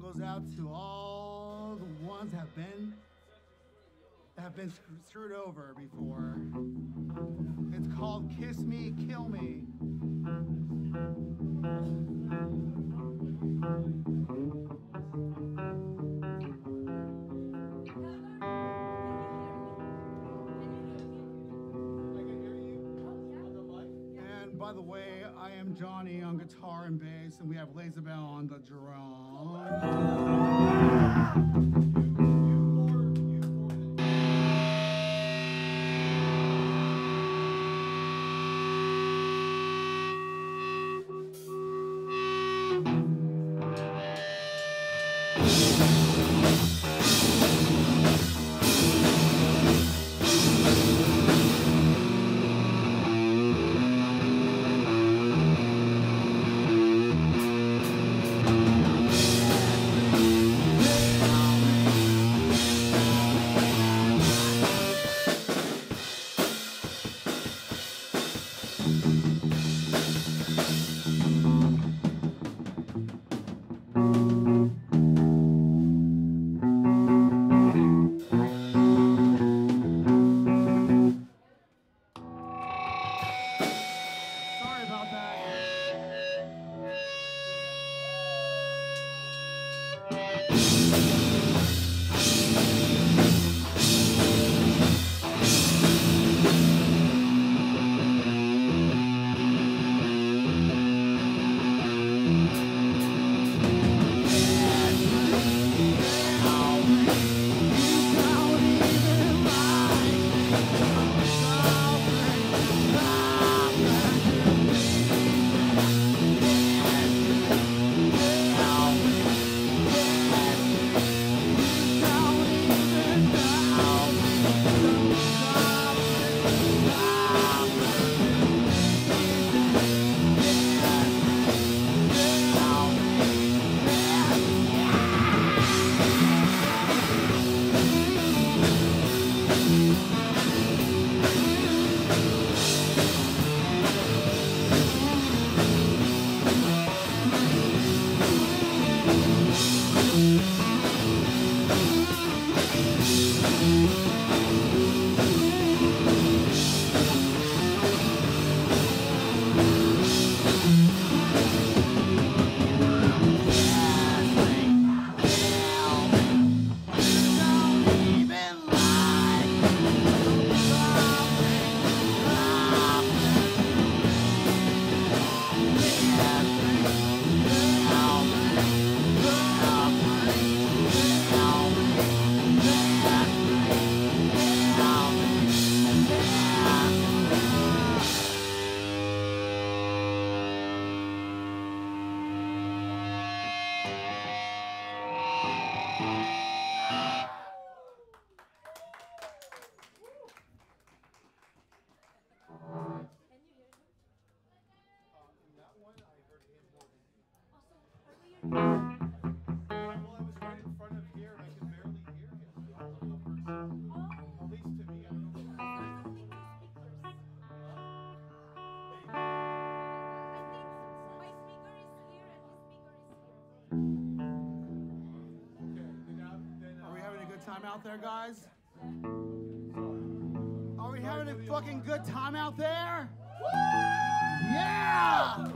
goes out to all the ones have been that have been screwed over before. It's called Kiss Me, Kill Me. Johnny on guitar and bass, and we have Lazabelle on the drums. Sorry out there, guys? Are we having a fucking good time out there? Yeah!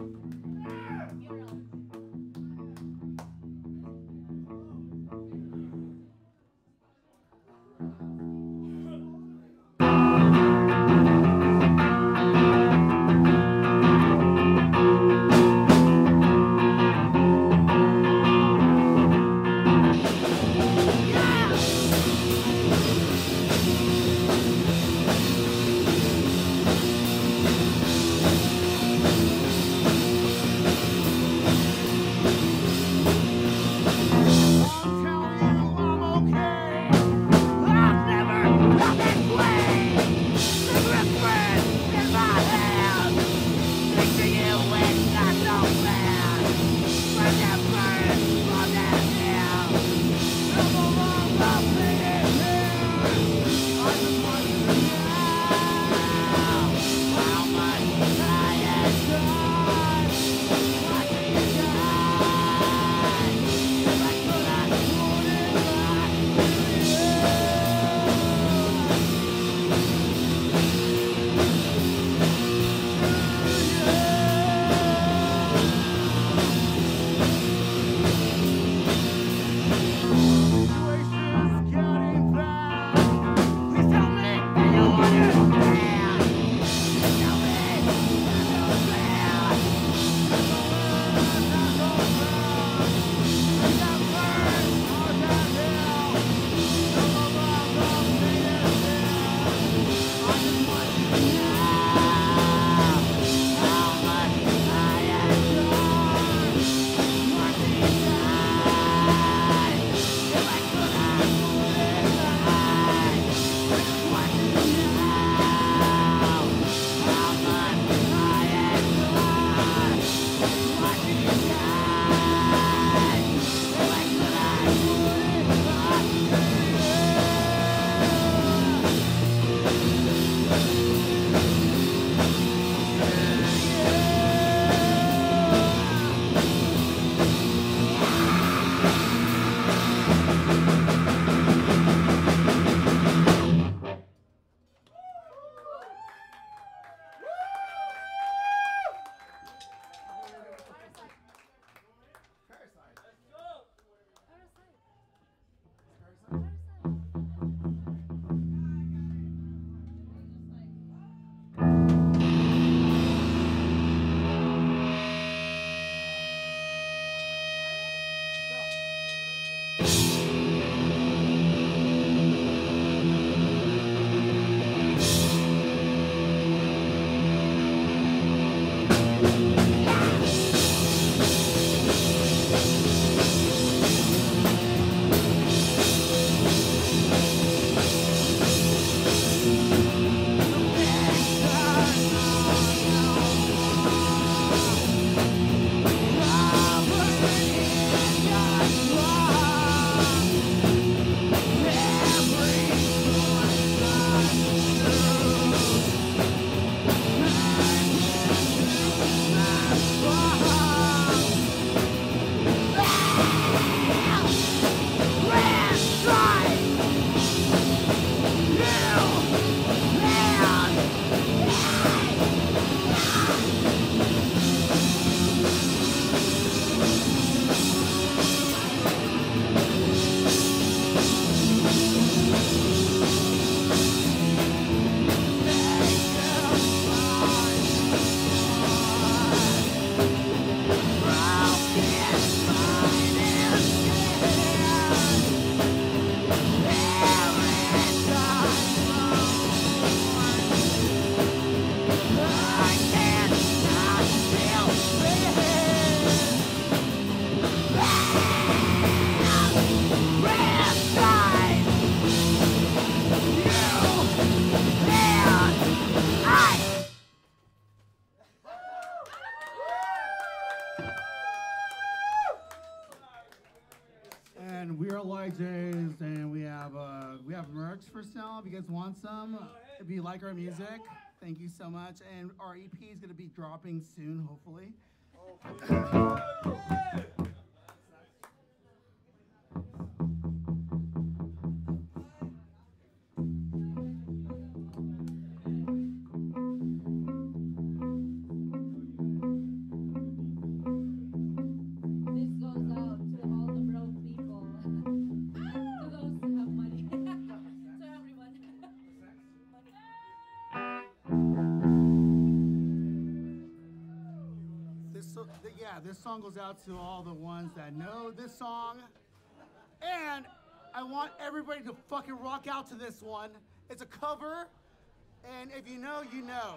Have merch for sale. If you guys want some, if you like our music, thank you so much. And our EP is gonna be dropping soon, hopefully. Oh, this song goes out to all the ones that know this song, and I want everybody to fucking rock out to this one. It's a cover, and if you know, you know.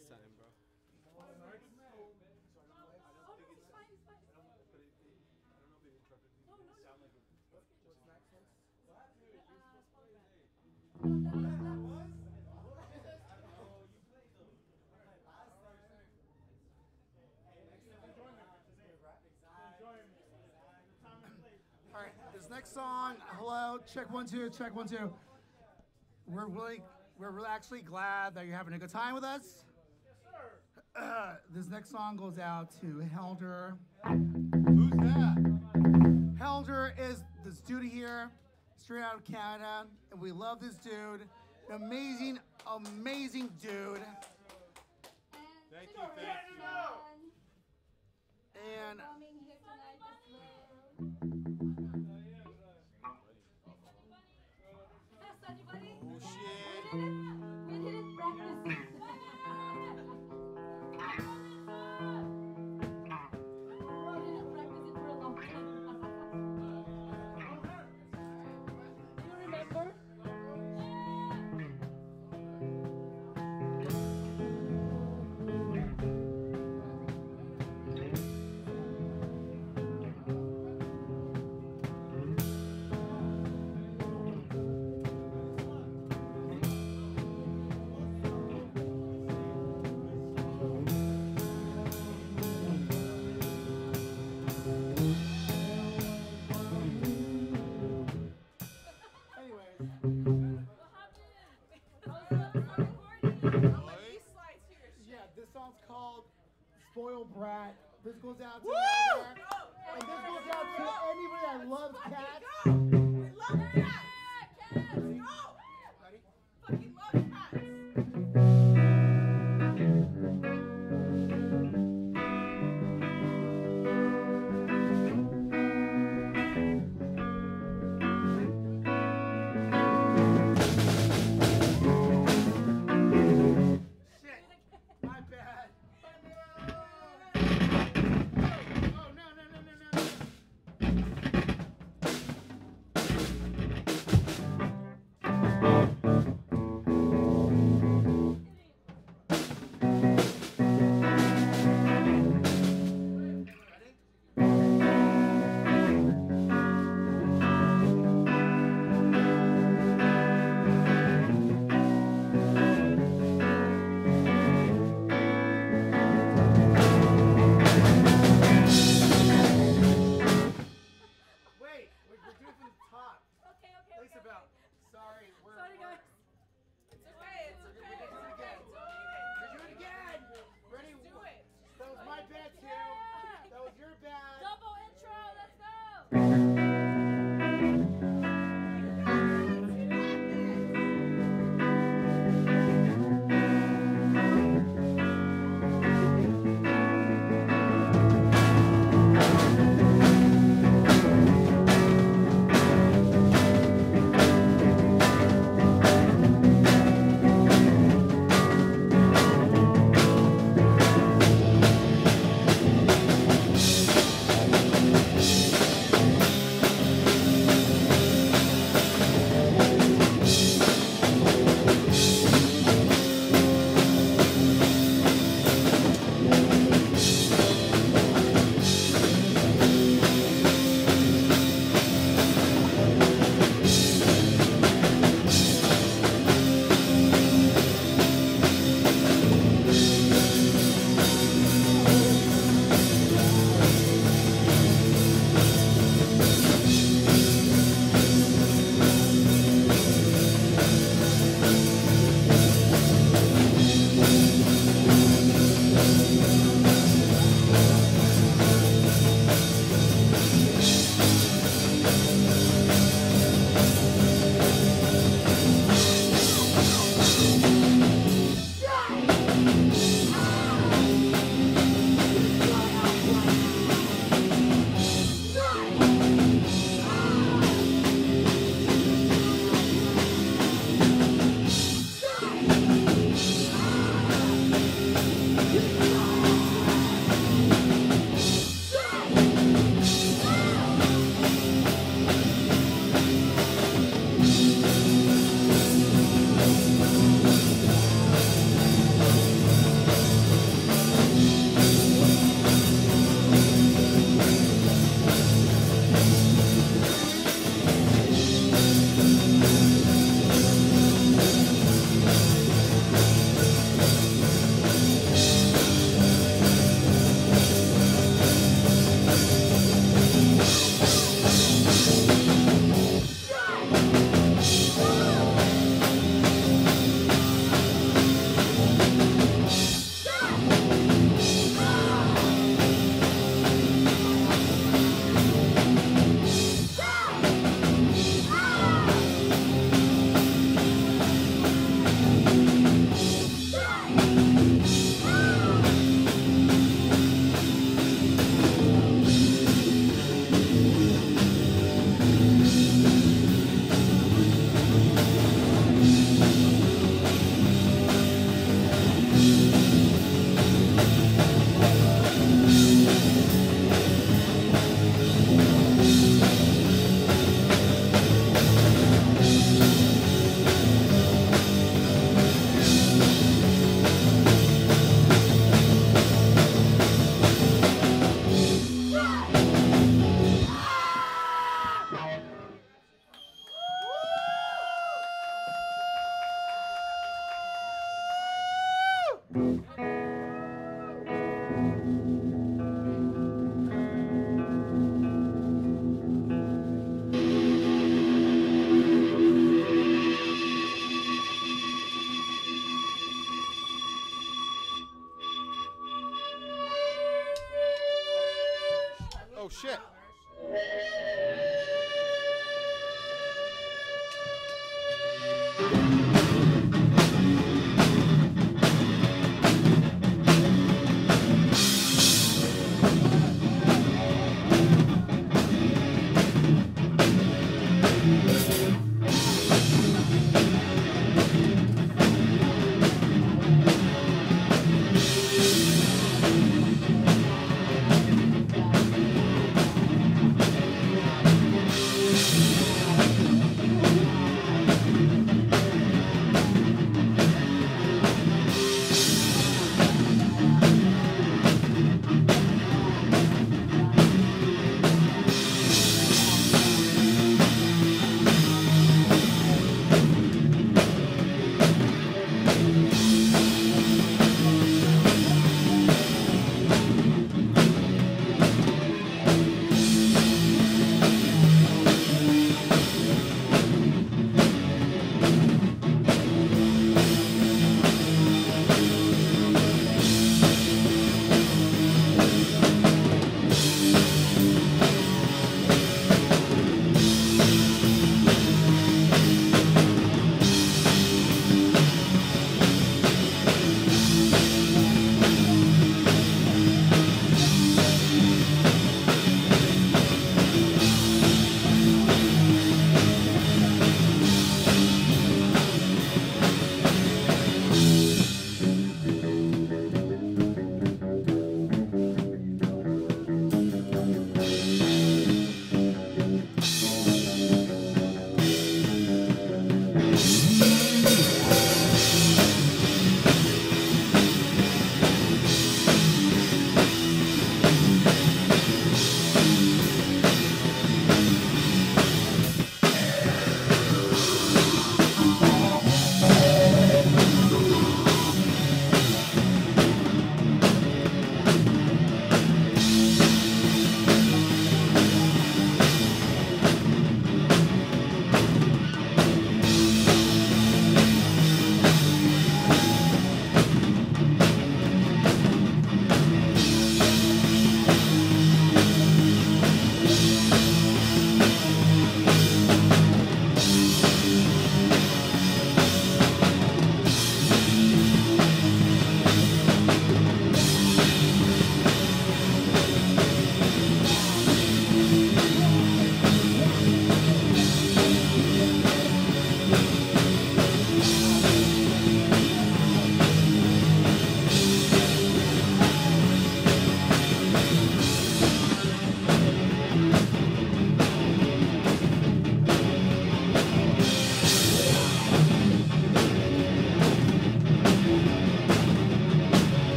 Next time, bro. Oh, no, it's fine, it's fine. No, no, no. Uh, no, that- that- All right, this next song, hello, check one, two, check one, two. We're really, we're really actually glad that you're having a good time with us. Uh, this next song goes out to Helder. Who's that? Helder is this dude here, straight out of Canada, and we love this dude. An amazing, amazing dude. Thank you, thank you. And Coming here tonight as well. Yes, anybody? Oh shit. Go.